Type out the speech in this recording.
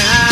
now.